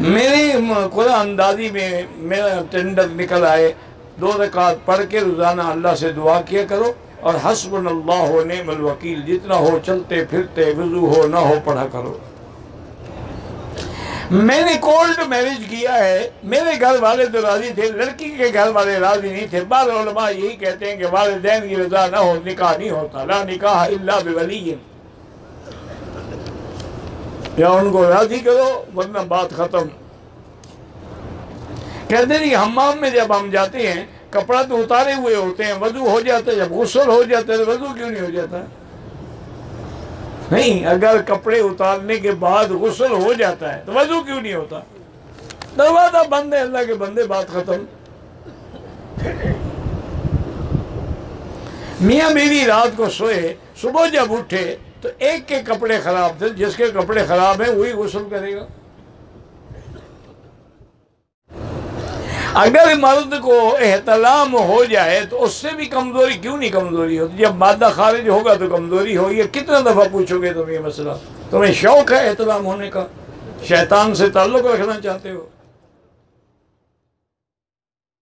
मेरी कुरान अंदाजी में, मेरा टेंडर निकल आए। दो रकात पढ़ के रोज़ाना अल्लाह से दुआ किया करो और हसबन अल्लाह हो नेमल वकील, जितना हो चलते फिरते, वज़ू हो ना हो पढ़ा करो। मैंने कोल्ड मैरिज किया है। मेरे घर वाले तो राज़ी थे, लड़की के घर वाले राज़ी नहीं थे। बार यही कहते हैं कि वालदेन की रजा ना हो, निकाह नहीं होता। ला निकाह इल्ला बिवली या उनको राज़ी करो, वरना बात खत्म। कहते नहीं हमाम में जब हम जाते हैं, कपड़ा तो उतारे हुए होते हैं, वज़ू हो जाता है, जब गुसल हो जाता है तो वज़ू क्यों नहीं हो जाता? नहीं, अगर कपड़े उतारने के बाद गुसल हो जाता है तो वज़ू क्यों नहीं होता? दरवाज़ा बंद है, अल्लाह के बंदे, बात खत्म। मियाँ बीवी रात को सोए, सुबह जब उठे तो एक के कपड़े खराब थे, जिसके कपड़े खराब है, वही गुसल करेगा। अगर मर्द को एहतलाम हो जाए तो उससे भी कमज़ोरी क्यों नहीं कमज़ोरी होती? जब मादा खारिज होगा तो कमज़ोरी होगी। कितना दफ़ा पूछोगे तुम ये मसला? तुम्हें शौक है एहतलाम होने का? शैतान से ताल्लुक रखना चाहते हो?